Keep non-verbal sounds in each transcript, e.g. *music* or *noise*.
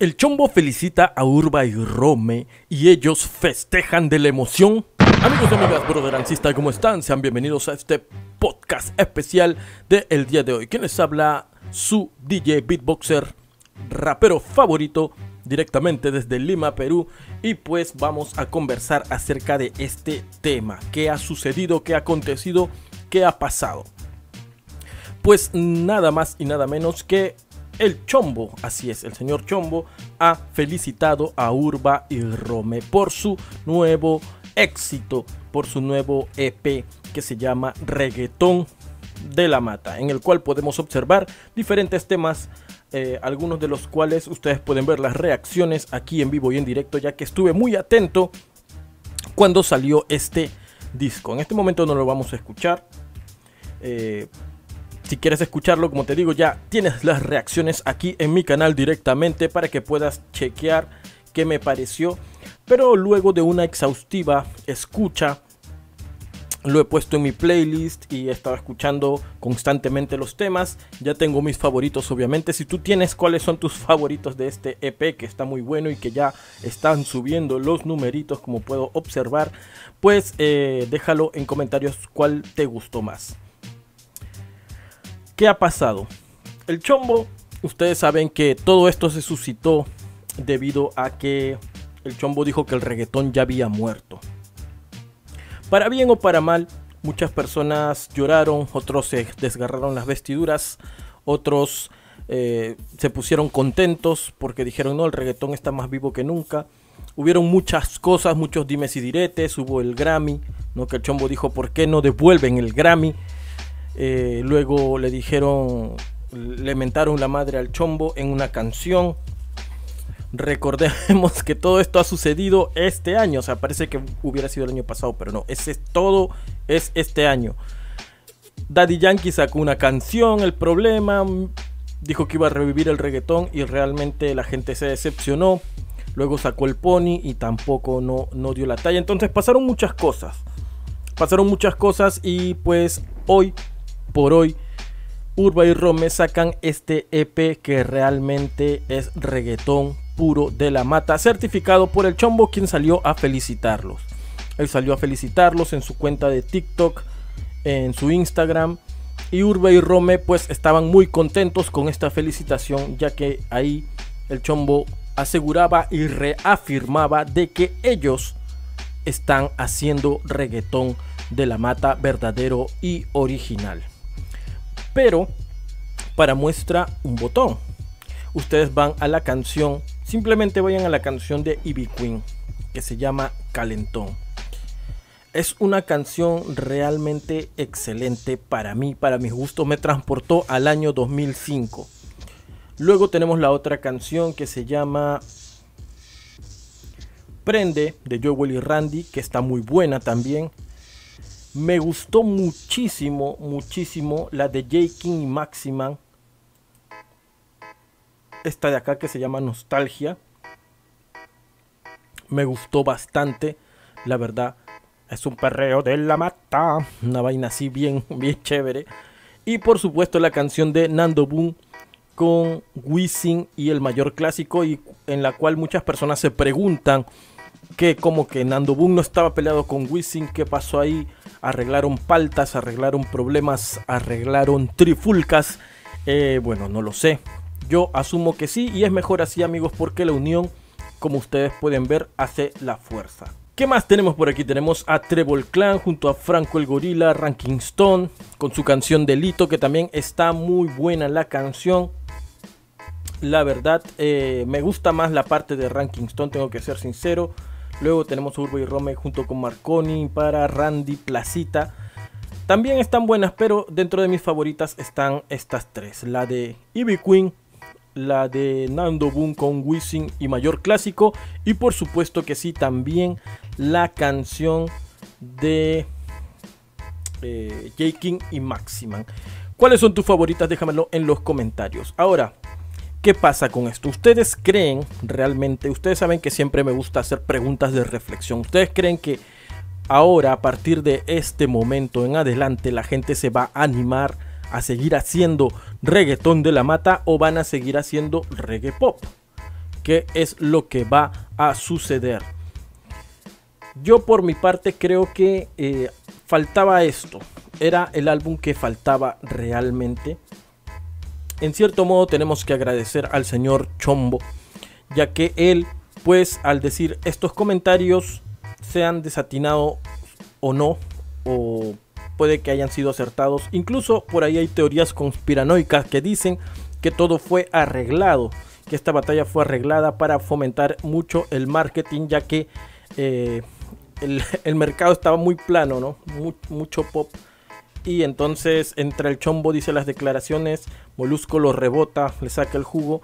El chombo felicita a Urba y Rome y ellos festejan de la emoción. Amigos y amigas, brother ¿cómo están? Sean bienvenidos a este podcast especial del día de hoy. Quien les habla, su DJ beatboxer, rapero favorito, directamente desde Lima, Perú. Y pues vamos a conversar acerca de este tema. ¿Qué ha sucedido? ¿Qué ha acontecido? ¿Qué ha pasado? Pues nada más y nada menos que el Chombo, así es, el señor Chombo ha felicitado a Urba y Rome por su nuevo éxito, por su nuevo EP que se llama Reggaetón de la Mata, en el cual podemos observar diferentes temas, eh, algunos de los cuales ustedes pueden ver las reacciones aquí en vivo y en directo, ya que estuve muy atento cuando salió este disco. En este momento no lo vamos a escuchar. Eh, si quieres escucharlo, como te digo, ya tienes las reacciones aquí en mi canal directamente para que puedas chequear qué me pareció. Pero luego de una exhaustiva escucha, lo he puesto en mi playlist y he estado escuchando constantemente los temas. Ya tengo mis favoritos, obviamente. Si tú tienes cuáles son tus favoritos de este EP, que está muy bueno y que ya están subiendo los numeritos, como puedo observar, pues eh, déjalo en comentarios cuál te gustó más. ¿Qué ha pasado? El chombo, ustedes saben que todo esto se suscitó debido a que el chombo dijo que el reggaetón ya había muerto. Para bien o para mal, muchas personas lloraron, otros se desgarraron las vestiduras, otros eh, se pusieron contentos porque dijeron no, el reggaetón está más vivo que nunca. Hubieron muchas cosas, muchos dimes y diretes, hubo el Grammy, ¿no? que el chombo dijo, ¿por qué no devuelven el Grammy? Eh, luego le dijeron, le mentaron la madre al chombo en una canción. Recordemos que todo esto ha sucedido este año. O sea, parece que hubiera sido el año pasado, pero no. Ese es todo, es este año. Daddy Yankee sacó una canción, el problema. Dijo que iba a revivir el reggaetón y realmente la gente se decepcionó. Luego sacó el pony y tampoco no, no dio la talla. Entonces pasaron muchas cosas. Pasaron muchas cosas y pues hoy por hoy Urba y Rome sacan este EP que realmente es reggaetón puro de la mata, certificado por el Chombo quien salió a felicitarlos. Él salió a felicitarlos en su cuenta de TikTok, en su Instagram. Y Urba y Rome pues estaban muy contentos con esta felicitación ya que ahí el Chombo aseguraba y reafirmaba de que ellos están haciendo reggaetón de la mata verdadero y original pero para muestra un botón. Ustedes van a la canción, simplemente vayan a la canción de Ivy Queen, que se llama Calentón. Es una canción realmente excelente para mí, para mis gustos. Me transportó al año 2005. Luego tenemos la otra canción que se llama Prende de Joel y Randy, que está muy buena también. Me gustó muchísimo, muchísimo la de J. King y Maximan. Esta de acá que se llama Nostalgia. Me gustó bastante, la verdad. Es un perreo de la mata. Una vaina así bien, *laughs* bien chévere. Y por supuesto la canción de Nando Boom con Wisin y el mayor clásico. Y en la cual muchas personas se preguntan que como que Nando Boom no estaba peleado con Wisin. ¿Qué pasó ahí? Arreglaron paltas, arreglaron problemas, arreglaron trifulcas. Eh, bueno, no lo sé. Yo asumo que sí y es mejor así amigos porque la unión, como ustedes pueden ver, hace la fuerza. ¿Qué más tenemos por aquí? Tenemos a Treble Clan junto a Franco el Gorila, Ranking Stone, con su canción Delito, que también está muy buena la canción. La verdad, eh, me gusta más la parte de Ranking Stone, tengo que ser sincero. Luego tenemos Urbo y Rome junto con Marconi para Randy Placita. También están buenas, pero dentro de mis favoritas están estas tres. La de Ivy Queen, la de Nando Boom con Wisin y Mayor Clásico. Y por supuesto que sí, también la canción de eh, J. King y Maximan. ¿Cuáles son tus favoritas? Déjamelo en los comentarios. Ahora, ¿Qué pasa con esto? ¿Ustedes creen realmente, ustedes saben que siempre me gusta hacer preguntas de reflexión, ¿ustedes creen que ahora a partir de este momento en adelante la gente se va a animar a seguir haciendo reggaetón de la mata o van a seguir haciendo reggae pop? qué es lo que va a suceder. Yo por mi parte creo que eh, faltaba esto. Era el álbum que faltaba realmente. En cierto modo tenemos que agradecer al señor Chombo, ya que él, pues al decir estos comentarios, sean desatinados o no, o puede que hayan sido acertados. Incluso por ahí hay teorías conspiranoicas que dicen que todo fue arreglado, que esta batalla fue arreglada para fomentar mucho el marketing, ya que eh, el, *laughs* mercado estaba muy plano, ¿no? mucho pop. Y entonces entre el chombo dice las declaraciones, Molusco lo rebota, le saca el jugo.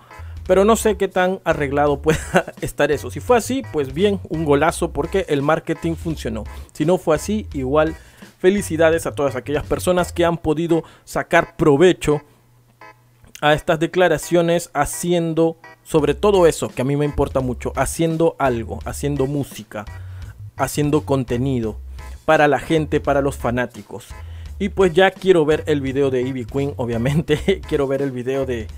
Pero no sé qué tan arreglado *laughs* pueda estar eso. Si fue así, pues bien, un golazo porque el marketing funcionó. Si no fue así, igual felicidades a todas aquellas personas que han podido sacar provecho a estas declaraciones haciendo, sobre todo eso, que a mí me importa mucho, haciendo algo, haciendo música, haciendo contenido para la gente, para los fanáticos. Y pues ya quiero ver el video de Ivy Queen, obviamente. *laughs* quiero ver el video de.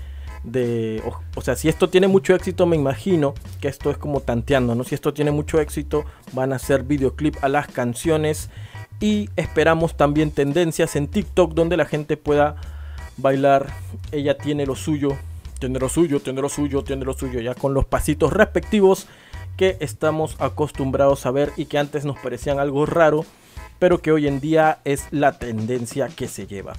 de o, sea, si esto tiene mucho éxito, me imagino que esto es como tanteando, ¿no? Si esto tiene mucho éxito, van a hacer videoclip a las canciones. Y esperamos también tendencias en TikTok donde la gente pueda bailar. Ella tiene lo suyo, tiene lo suyo, tiene lo suyo, tiene lo suyo, ya con los pasitos respectivos que estamos acostumbrados a ver y que antes nos parecían algo raro, pero que hoy en día es la tendencia que se lleva.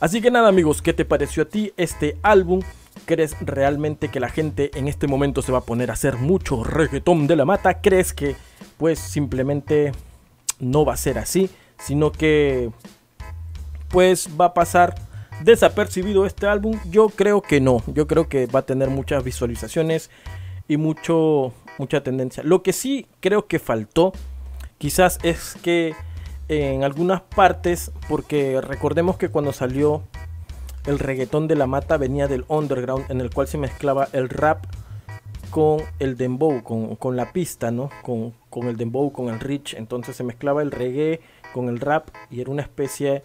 Así que nada amigos, ¿qué te pareció a ti este álbum? ¿Crees realmente que la gente en este momento se va a poner a hacer mucho reggaetón de la mata? ¿Crees que pues simplemente no va a ser así? Sino que pues va a pasar desapercibido este álbum. Yo creo que no, yo creo que va a tener muchas visualizaciones y mucho, mucha tendencia. Lo que sí creo que faltó quizás es que en algunas partes, porque recordemos que cuando salió el reggaetón de la mata venía del underground en el cual se mezclaba el rap con el dembow, con, la pista, ¿no? Con, con, el dembow, con el rich. Entonces se mezclaba el reggae con el rap y era una especie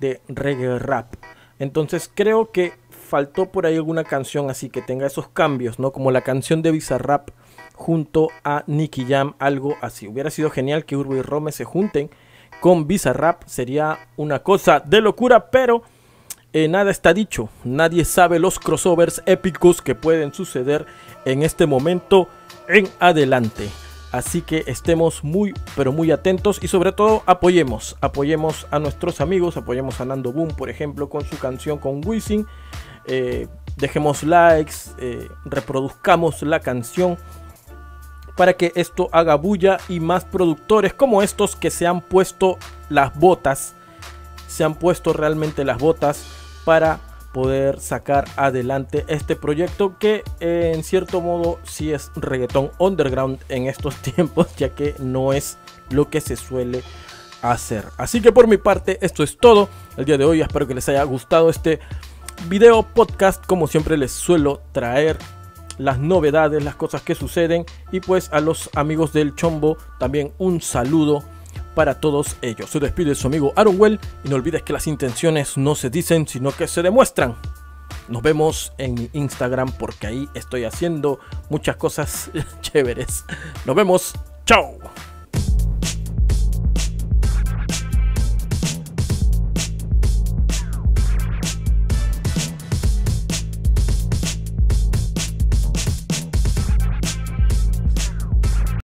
de reggae rap. Entonces creo que faltó por ahí alguna canción así que tenga esos cambios, ¿no? Como la canción de Bizarrap junto a Nicky Jam, algo así. Hubiera sido genial que Urbo y Rome se junten con Bizarrap, sería una cosa de locura, pero eh, nada está dicho. Nadie sabe los crossovers épicos que pueden suceder en este momento en adelante. Así que estemos muy, pero muy atentos y sobre todo apoyemos, apoyemos a nuestros amigos, apoyemos a Nando Boom, por ejemplo, con su canción con Wisin. Eh, dejemos likes, eh, reproduzcamos la canción para que esto haga bulla y más productores como estos que se han puesto las botas, se han puesto realmente las botas para poder sacar adelante este proyecto que eh, en cierto modo sí es reggaetón underground en estos *laughs* tiempos ya que no es lo que se suele hacer. Así que por mi parte esto es todo el día de hoy. Espero que les haya gustado este video podcast. Como siempre les suelo traer las novedades, las cosas que suceden y pues a los amigos del Chombo también un saludo para todos ellos. Se despide su amigo Aaron Well y no olvides que las intenciones no se dicen, sino que se demuestran. Nos vemos en mi Instagram porque ahí estoy haciendo muchas cosas *laughs* chéveres. Nos vemos. Chao.